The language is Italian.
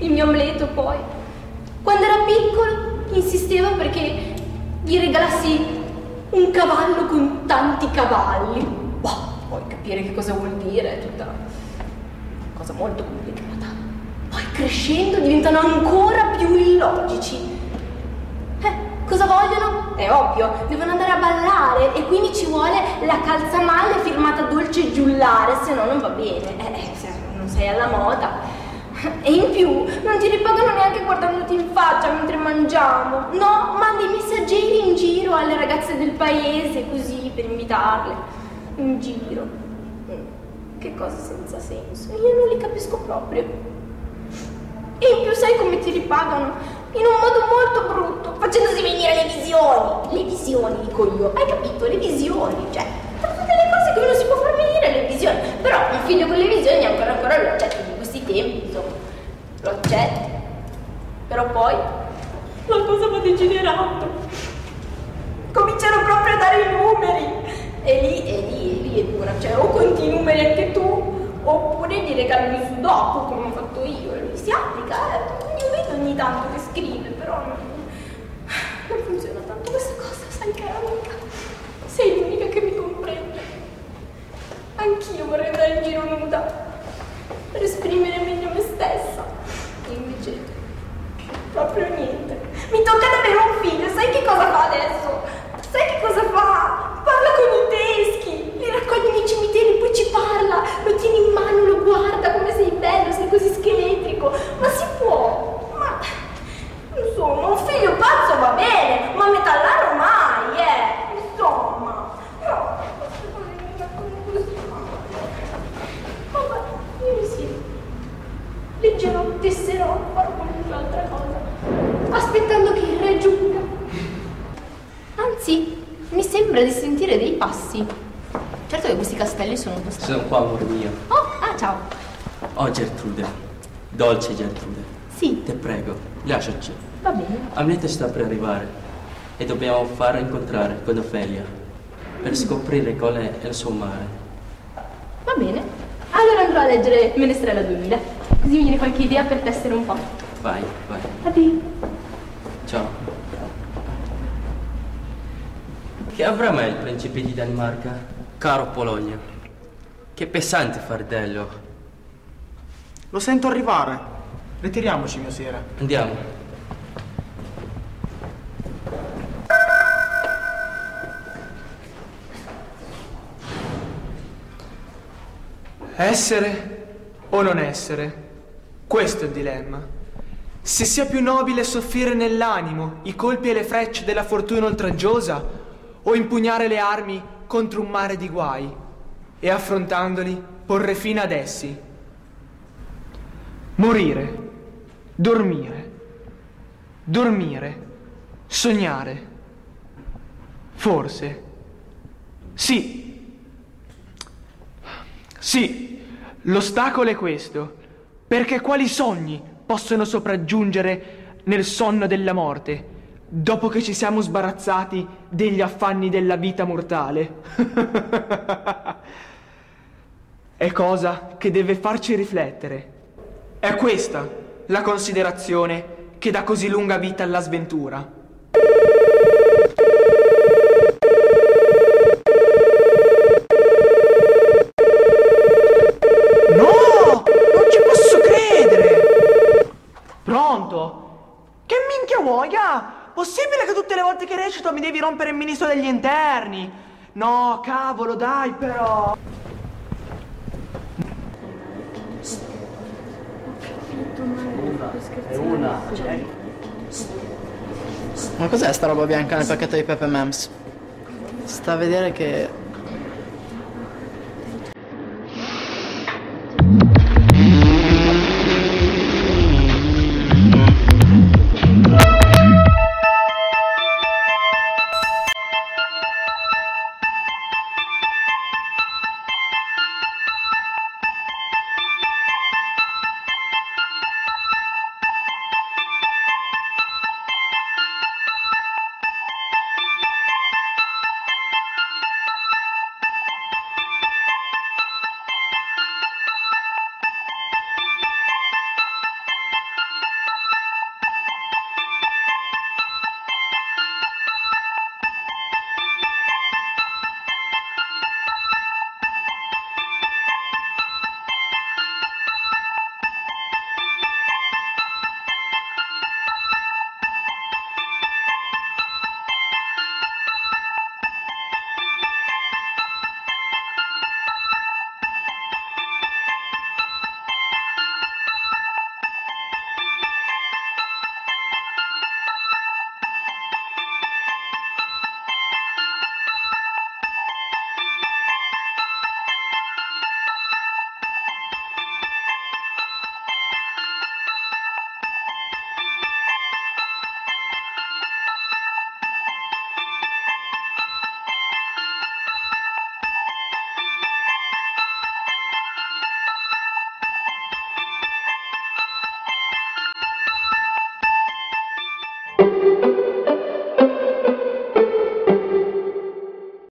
il mio Amleto poi. Quando era piccolo insisteva perché gli regalassi un cavallo con tanti cavalli. Boh, puoi capire che cosa vuol dire, è tutta una cosa molto complicata. Poi crescendo diventano ancora più illogici. Eh, cosa vogliono? È ovvio, devono andare a ballare e quindi ci vuole la calzamalle firmata Dolce Giullare, se no non va bene. Eh, eh non sei alla moda. E in più non ti ripagano neanche guardandoti in faccia mentre mangiamo. No, mandi messaggeri in giro alle ragazze del paese così per invitarle. In giro. Mm, Che cosa senza senso. Io non li capisco proprio. E in più sai come ti ripagano? In un modo molto brutto, facendosi venire le visioni. Le visioni, dico io. Hai capito? Le visioni. Cioè, tra tutte le cose che uno si può far venire le visioni. Però un figlio con le visioni è ancora ancora l'oggetto di questi tempi, Lo accetti. Però poi la cosa va degenerando. Cominciano proprio a dare i numeri. E lì, e lì, e lì è dura. Cioè, o conti i numeri anche tu, oppure gli regalano il sudoku come ho fatto io. Lui si applica, eh. Io vedo ogni tanto che scrive, però non, funziona tanto questa cosa, sai cara amica. Sei l'unica che mi comprende. Anch'io vorrei andare in giro nuda per esprimere meglio proprio niente. Mi tocca ad avere un figlio, sai che cosa fa adesso? Sai che cosa fa? Parla con i teschi, li raccoglie nei cimiteri, poi ci parla, lo tieni in mano, lo guarda come sei bello, sei così scheletrico. Ma si può? Ma insomma, un figlio pazzo va bene, ma metallaro mai, eh! Insomma, no, queste cose mi mettono così Vabbè, io sì. Leggerò, tesserò, farò qualche altra cosa, aspettando che il re giunga. Anzi, mi sembra di sentire dei passi. Certo che questi castelli sono un po' strani. Sono qua, amore mio. Oh, ah, ciao. Oh, Gertrude. Dolce Gertrude. Sì, Te prego, lasciaci. va bene. Amlete sta per arrivare e dobbiamo far incontrare con Ofelia per scoprire qual è il suo mare. Va bene. Allora andrò a leggere Menestrella 2000. Così mi viene qualche idea per tessere un po'. Vai, vai. Addio. Ciao. Che avrà mai il principe di Danimarca? Caro Polonia. Che pesante fardello. Lo sento arrivare. Ritiriamoci, mio sera. Andiamo. Essere o non essere? Questo è il dilemma. Se sia più nobile soffrire nell'animo i colpi e le frecce della fortuna oltraggiosa o impugnare le armi contro un mare di guai e affrontandoli porre fine ad essi. Morire, dormire, dormire, sognare. Forse. Sì, sì, l'ostacolo è questo, perché quali sogni possono sopraggiungere nel sonno della morte, dopo che ci siamo sbarazzati degli affanni della vita mortale? è cosa che deve farci riflettere. È questa la considerazione che dà così lunga vita alla sventura. Tutte le volte che recito mi devi rompere il ministro degli interni? No, cavolo, dai però! Ma cos'è sta roba bianca nel pacchetto di Pepe Mems? Sta a vedere che